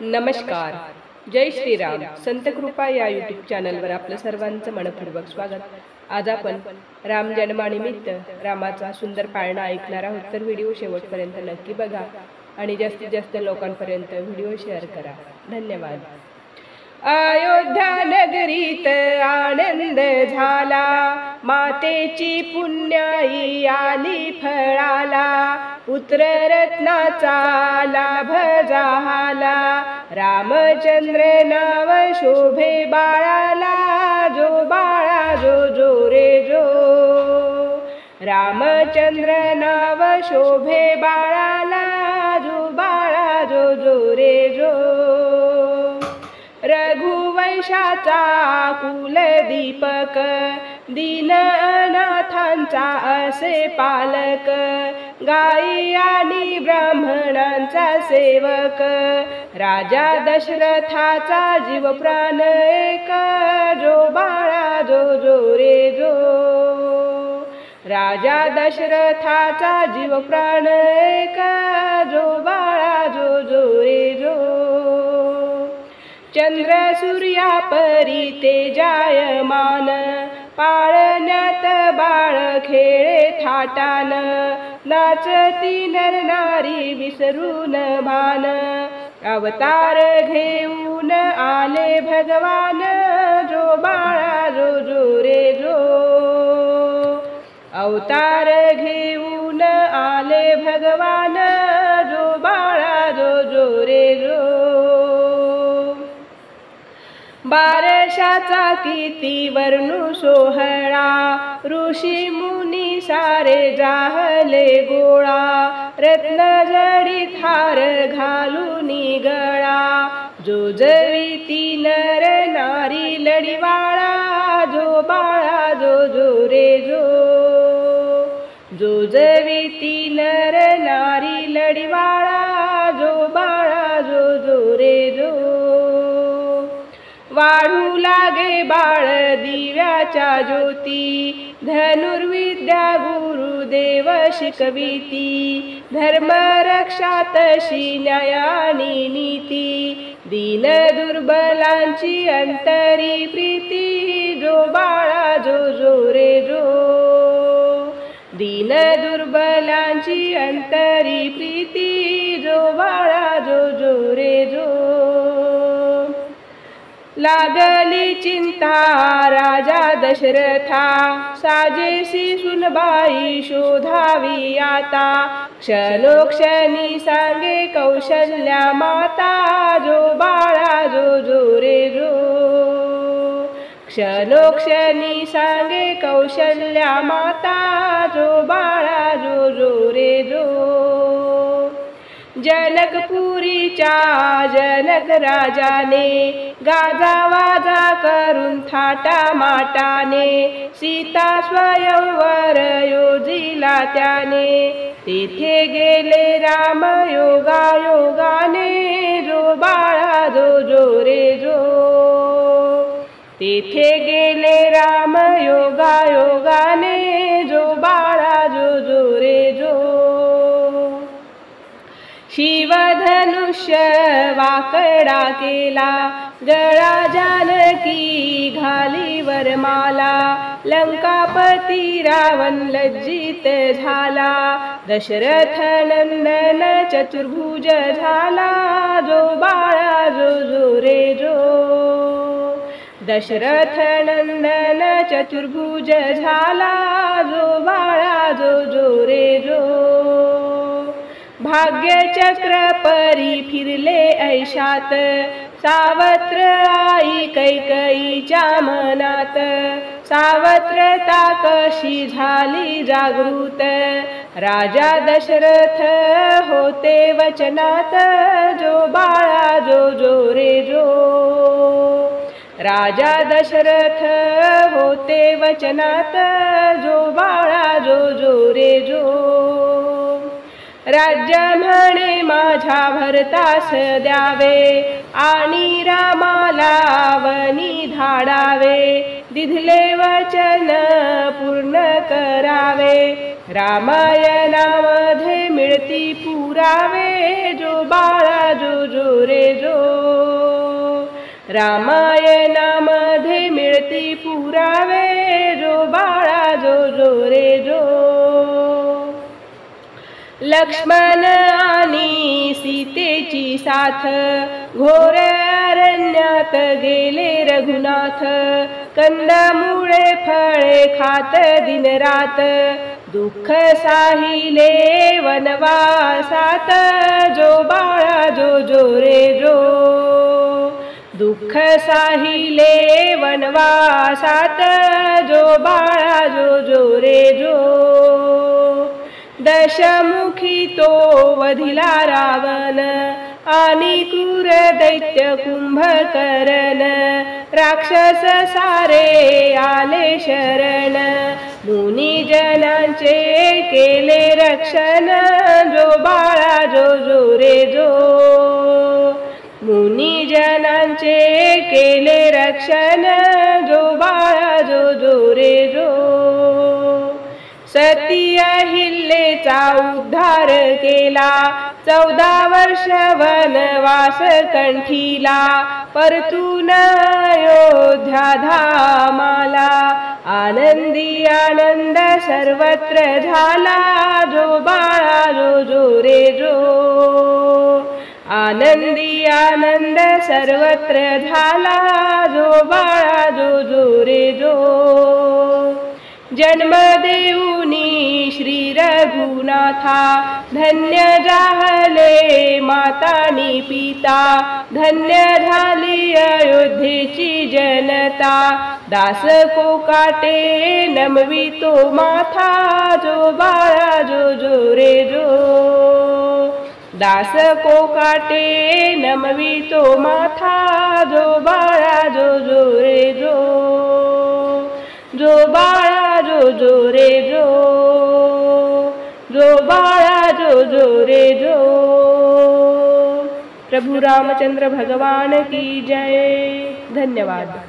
नमस्कार. जय श्रीराम. संत कृपा या यूट्यूब चॅनलवर आपलं सर्वांचं मनपूर्वक स्वागत. आज आपण राम जन्मानिमित्त रामाचा सुंदर पाळणा ऐकणार आहोत. तर व्हिडिओ शेवटपर्यंत नक्की बघा आणि जास्तीत जास्त लोकांपर्यंत व्हिडिओ शेअर करा. धन्यवाद. अयोध्या नगरीत आनंद झाला. मातेची पुण्याई आली फळाला. पुत्ररत्नाचा लाभ झाला. रामचंद्र नाव शोभे बाळाला जो बाळा जो जो रे जो. रामचंद्र नाव शोभे बाळाला जो बाळा जो जो रे जो. रघुवंशाचा कुलदीपक दीन अनाथांचा असे पालक गाई आणि ब्राह्मणांचा सेवक राजा दशरथाचा जीव प्राण एक जो बाळा जो जो रे जो. राजा दशरथाचा जीव प्राण एक जो बाळा जो जो रे जो. चंद्र सूर्या परी तेजायमान पाळण्यात बाळ खेळे थाटान. नाचती नर नारी विसरून भान. अवतार घेऊन आले भगवान. जो बाळा जो जो रे जो अवतार घेऊन आले भगवान. जो बाळा जो जो रे जो बारशाचा किती वर्णू सोहळा ऋषी मुनी सारे जाहले गोळा रत्न जडी थार घालून गळा जो जविती नर नारी लढीवाळा जो बाळा जो जो रे जो जो जविती नर नारी लढीवाळा वाढू लागे बाळ दिव्याच्या ज्योती. धनुर्विद्या गुरुदेव शिकविती. धर्म रक्षा तशी न्यायानी नीती. दीन दुर्बलांची अंतरी प्रीती जो बाळा जो जो रे जो. दीन दुर्बलांची अंतरी प्रीती जो बाळा जो जो लागली चिंता राजा दशरथा. साजेसी सुनबाई शोधावी आता. क्षणोक्षणी सांगे कौशल्या माता जो बाळा जो जो रे जो. क्षणोक्षणी सांगे कौशल्या माता जो बाळा जो जो रे जो. जनकपुरीच्या जनक राजाने गाजा वाजा करून थाटा माटाने सीता स्वयंवर योजिला त्याने. तेथे गेले राम योगा योगाने जो बाळा जो जो रे जो. तेथे गेले राम योगा योगाने शिवधनुष्य वाकडा केला गळा जानकी घाली वरमाला लंकापती रावण लज्जित झाला दशरथ नंदन चतुर्भुज झाला जो बाळा जो जो रे जो. दशरथ नंदन चतुर्भुज झाला जो बाळा जो जो रे जो. भाग्यचक्र परी फिरले ऐशात. सावत्र आई कैकईच्या मनात सावत्रता कशी झाली जागृत. राजा दशरथ होते वचनात जो बाळा जो जो रे जो. राजा दशरथ होते वचनात जो बाळा जो जो रे जो. राज्य म्हणे माझ्या भरतास द्यावे आणि रामालावनी धाडावे. दिधले वचन पूर्ण करावे. रामायणामध्ये मिळती पुरावे जो बाळा जो जो रे जो. रामायणामध्ये मिळती पुरावे जो बाळा जो जो रे जो. लक्ष्मण आणि सीतेची साथ. घोर अरण्यात गेले रघुनाथ. कंदमुळे फळे खात दिनरात. दुःख साहिले वनवासात. जो बाळा जो जो रे जो. दुःख साहिले वनवासात. जो बाळा जो जो रे जो. दशमुखी तो वधिला रावण आणि क्रूर दैत्य कुंभकरण राक्षस सारे आले शरण मुनिजनांचे केले रक्षण. जो बाळा जो जो रे जो मुनिजनांचे केले रक्षण. अहिल्लेचा उद्धार केला. चौदा वर्ष वनवास कंठीला. परतून अयोध्या धामाला. आनंदी आनंद सर्वत्र झाला. जो बाळा जो जो रे जो. आनंदी आनंद सर्वत्र झाला. जो बाळा जो जो रे जो. जन्म देऊनी श्री रघुनाथा धन्य झाले मातानी पिता धन्य झाली अयोध्येची जनता. दास कोकाटे नमवी तो माथा जो बाळा जो जो रे जो. दास कोकाटे नमवी तो माथा जो बाळा जो जो रे जो. जो बाळा जो जो रे जो जो बाळा जो जो रे जो. प्रभु रामचंद्र भगवान की जय. धन्यवाद.